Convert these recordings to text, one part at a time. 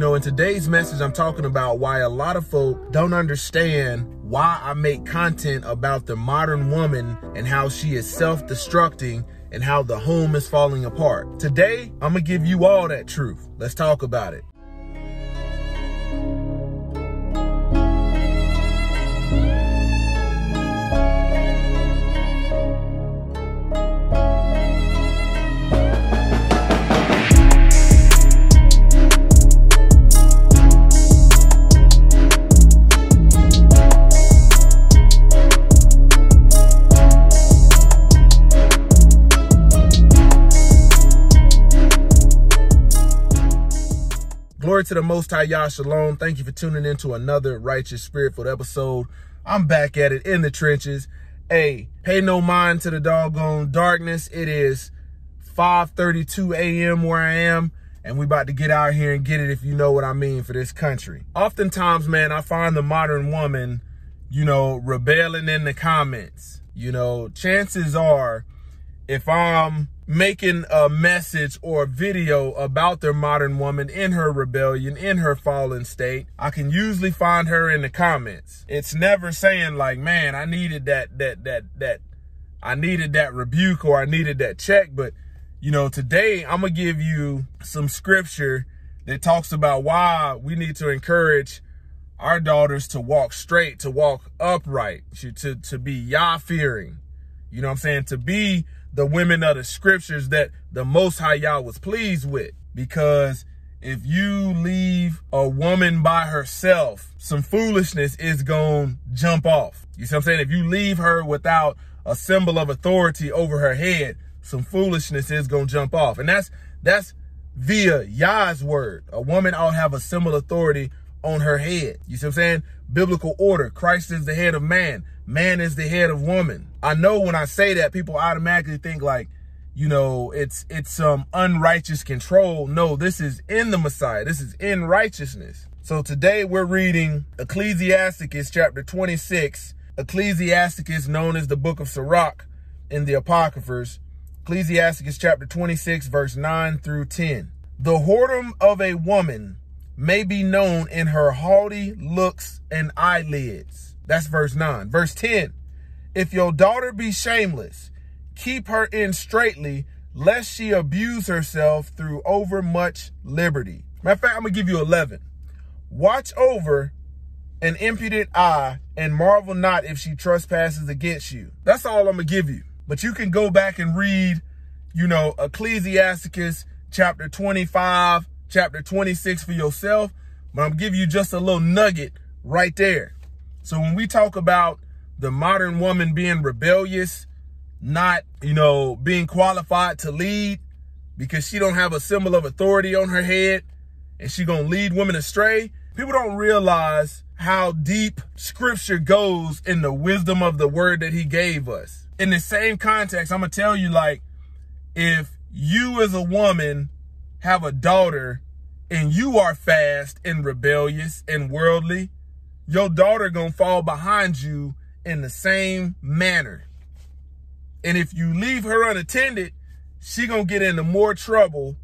You know, in today's message, I'm talking about why a lot of folk don't understand why I make content about the modern woman and how she is self-destructing and how the home is falling apart. Today, I'm gonna give you all that truth. Let's talk about it. Glory to the Most High Yah Shalom. Thank you for tuning in to another Righteous Spiritful episode. I'm back at it in the trenches. Hey, pay no mind to the doggone darkness. It is 5.32 a.m. where I am, and we about to get out here and get it if you know what I mean for this country. Oftentimes, man, I find the modern woman, you know, rebelling in the comments. You know, chances are, if I'm making a message or a video about their modern woman in her rebellion, in her fallen state, I can usually find her in the comments. It's never saying like, man, I needed that, that, that, that, I needed that rebuke or I needed that check. But, you know, today I'm going to give you some scripture that talks about why we need to encourage our daughters to walk straight, to walk upright, to, to, to be Yah fearing. You know what I'm saying? To be the women of the scriptures that the Most High Yah was pleased with. Because if you leave a woman by herself, some foolishness is going to jump off. You see what I'm saying? If you leave her without a symbol of authority over her head, some foolishness is going to jump off. And that's, that's via Yah's word. A woman ought to have a symbol authority on her head. You see what I'm saying? Biblical order. Christ is the head of man. Man is the head of woman. I know when I say that, people automatically think like, you know, it's it's some unrighteous control. No, this is in the Messiah. This is in righteousness. So today we're reading Ecclesiasticus chapter 26. Ecclesiasticus known as the book of Sirach in the Apocryphers. Ecclesiasticus chapter 26 verse 9 through 10. The whoredom of a woman may be known in her haughty looks and eyelids. That's verse 9. Verse 10. If your daughter be shameless, keep her in straitly, lest she abuse herself through overmuch liberty. Matter of fact, I'm going to give you 11. Watch over an impudent eye and marvel not if she trespasses against you. That's all I'm going to give you. But you can go back and read, you know, Ecclesiasticus chapter 25, chapter 26 for yourself. But I'm giving you just a little nugget right there. So when we talk about the modern woman being rebellious, not, you know, being qualified to lead because she don't have a symbol of authority on her head and she gonna lead women astray. People don't realize how deep scripture goes in the wisdom of the word that he gave us. In the same context, I'm gonna tell you like, if you as a woman have a daughter and you are fast and rebellious and worldly, your daughter gonna fall behind you in the same manner. And if you leave her unattended, she gonna get into more trouble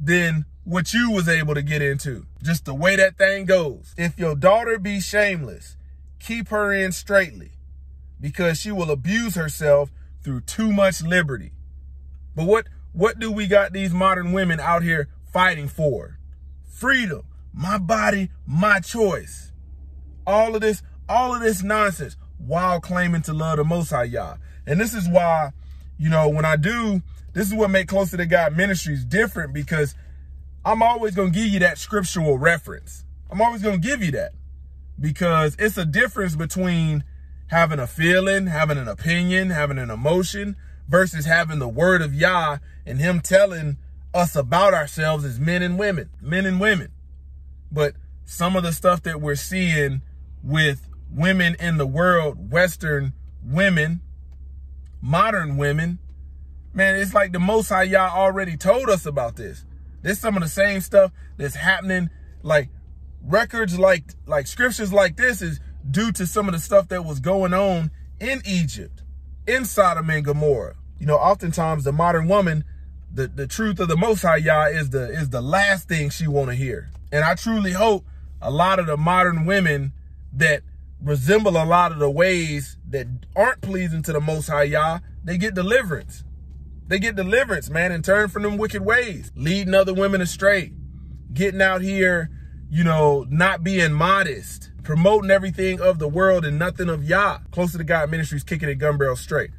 than what you was able to get into. Just the way that thing goes. If your daughter be shameless, keep her in straightly because she will abuse herself through too much liberty. But what what do we got these modern women out here fighting for? Freedom, my body, my choice. All of this, all of this nonsense while claiming to love the Most High Yah. And this is why, you know, when I do, this is what make Closer to God Ministries different because I'm always going to give you that scriptural reference. I'm always going to give you that because it's a difference between having a feeling, having an opinion, having an emotion versus having the word of Yah and him telling us about ourselves as men and women, men and women. But some of the stuff that we're seeing with women in the world, Western women, modern women, man, it's like the Most High Yah already told us about this. There's some of the same stuff that's happening, like records like like scriptures like this is due to some of the stuff that was going on in Egypt, in Sodom and Gomorrah. You know, oftentimes the modern woman, the, the truth of the Most High Yah is the is the last thing she want to hear. And I truly hope a lot of the modern women that resemble a lot of the ways that aren't pleasing to the Most High Yah, they get deliverance. They get deliverance, man, and turn from them wicked ways, leading other women astray, getting out here, you know, not being modest, promoting everything of the world and nothing of Yah. Close to God Ministries, kicking it gun barrel straight.